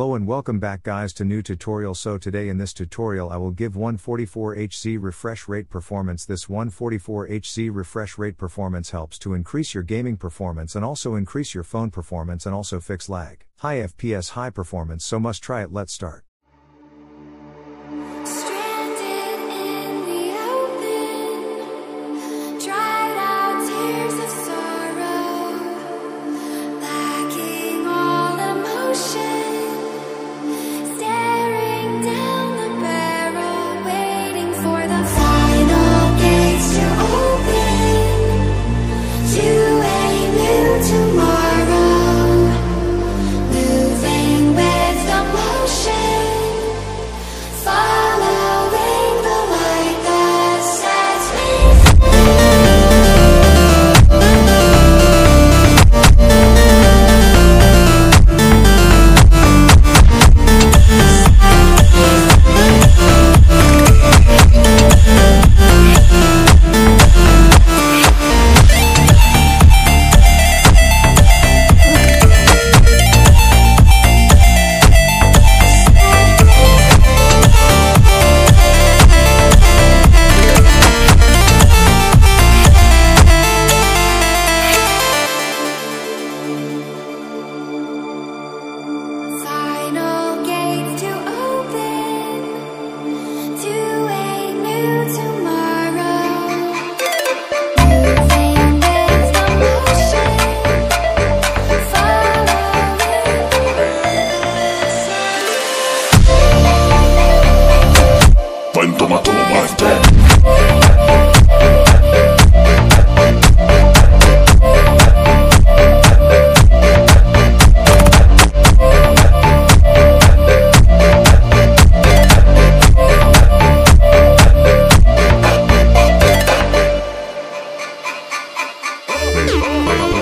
Hello and welcome back guys to new tutorial so today in this tutorial I will give 144Hz refresh rate performance this 144Hz refresh rate performance helps to increase your gaming performance and also increase your phone performance and also fix lag. High FPS high performance so must try it let's start. 何?